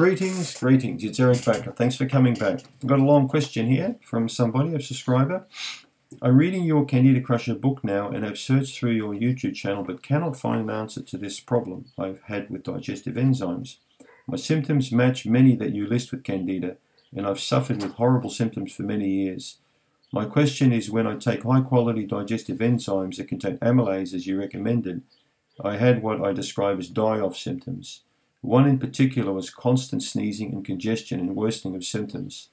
greetings, greetings. It's Eric Bakker. Thanks for coming back. I've got a long question here from somebody, a subscriber. I'm reading your Candida Crusher book now and have searched through your YouTube channel but cannot find an answer to this problem I've had with digestive enzymes. My symptoms match many that you list with Candida and I've suffered with horrible symptoms for many years. My question is when I take high quality digestive enzymes that contain amylase as you recommended, I had what I describe as die off symptoms. One in particular was constant sneezing and congestion and worsening of symptoms.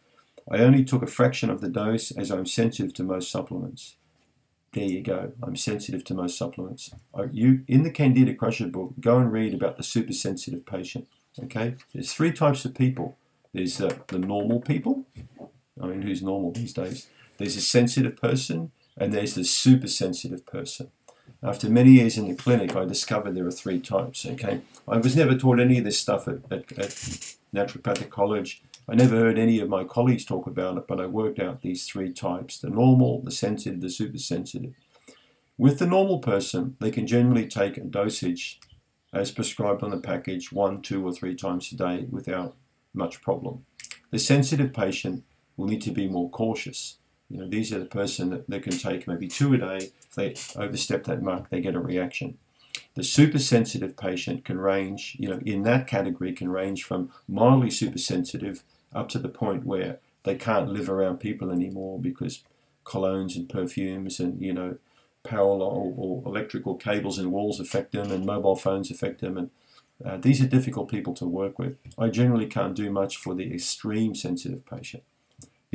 I only took a fraction of the dose as I'm sensitive to most supplements. There you go. I'm sensitive to most supplements. You in the Candida Crusher book, go and read about the super sensitive patient. Okay, there's three types of people. There's uh, the normal people. I mean, who's normal these days? There's a sensitive person, and there's the super sensitive person. After many years in the clinic, I discovered there are three types. Okay, I was never taught any of this stuff at, at, at naturopathic college. I never heard any of my colleagues talk about it, but I worked out these three types: the normal, the sensitive, the super sensitive. With the normal person, they can generally take a dosage as prescribed on the package one, two, or three times a day without much problem. The sensitive patient will need to be more cautious. You know, these are the person that, that can take maybe two a day. If they overstep that mark, they get a reaction. The super sensitive patient can range, you know, in that category can range from mildly super sensitive up to the point where they can't live around people anymore because colognes and perfumes and, you know, power or, or electrical cables and walls affect them and mobile phones affect them and uh, these are difficult people to work with. I generally can't do much for the extreme sensitive patient.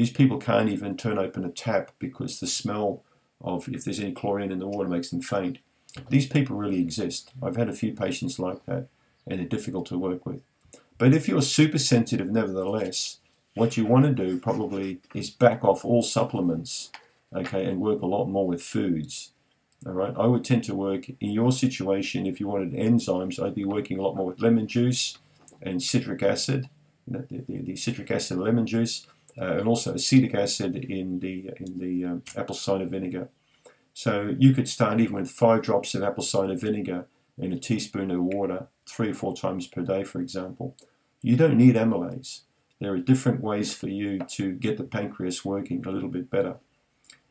These people can't even turn open a tap because the smell of if there's any chlorine in the water makes them faint. These people really exist. I've had a few patients like that and they're difficult to work with. But if you're super sensitive nevertheless, what you want to do probably is back off all supplements, okay, and work a lot more with foods. All right, I would tend to work in your situation. If you wanted enzymes, I'd be working a lot more with lemon juice and citric acid, the, the, the citric acid lemon juice, uh, and also acetic acid in the in the um, apple cider vinegar. So you could start even with five drops of apple cider vinegar in a teaspoon of water three or four times per day, for example. You don't need amylase. There are different ways for you to get the pancreas working a little bit better.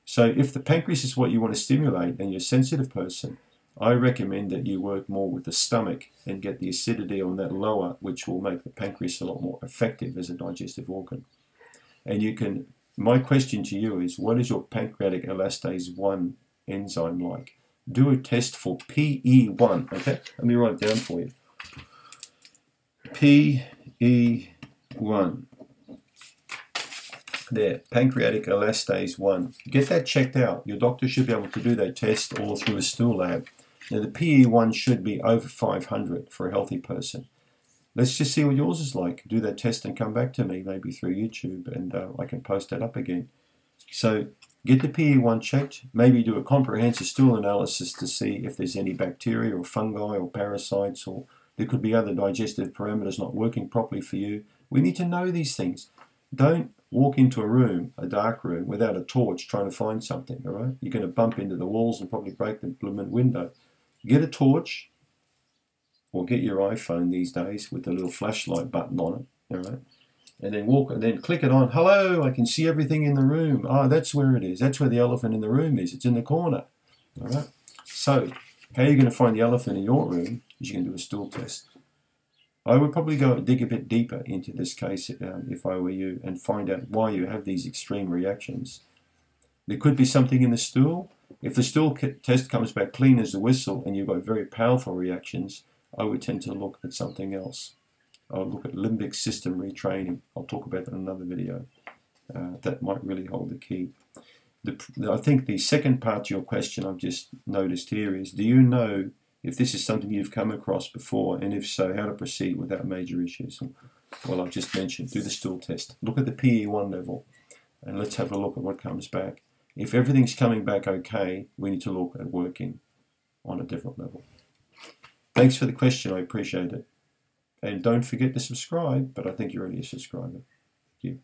So if the pancreas is what you want to stimulate and you're a sensitive person, I recommend that you work more with the stomach and get the acidity on that lower, which will make the pancreas a lot more effective as a digestive organ. And you can, my question to you is, what is your pancreatic elastase 1 enzyme like? Do a test for PE1, okay? Let me write it down for you. PE1. There, pancreatic elastase 1. Get that checked out. Your doctor should be able to do that test all through a stool lab. Now, the PE1 should be over 500 for a healthy person let's just see what yours is like. Do that test and come back to me, maybe through YouTube, and uh, I can post that up again. So get the PE1 checked, maybe do a comprehensive stool analysis to see if there's any bacteria or fungi or parasites, or there could be other digestive parameters not working properly for you. We need to know these things. Don't walk into a room, a dark room, without a torch trying to find something, all right? You're going to bump into the walls and probably break the blooming window. Get a torch, or get your iPhone these days with the little flashlight button on it, all right? And then walk and then click it on. Hello, I can see everything in the room. Oh, that's where it is. That's where the elephant in the room is. It's in the corner. All right. So, how are you going to find the elephant in your room? Is you can do a stool test. I would probably go dig a bit deeper into this case um, if I were you and find out why you have these extreme reactions. There could be something in the stool. If the stool test comes back clean as a whistle and you've got very powerful reactions, I would tend to look at something else. I'll look at limbic system retraining. I'll talk about that in another video. Uh, that might really hold the key. The, I think the second part to your question I've just noticed here is, do you know if this is something you've come across before, and if so, how to proceed without major issues? Well, I've just mentioned, do the stool test. Look at the PE1 level, and let's have a look at what comes back. If everything's coming back okay, we need to look at working on a different level. Thanks for the question. I appreciate it. And don't forget to subscribe, but I think you're already a subscriber. Thank you.